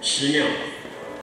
十秒。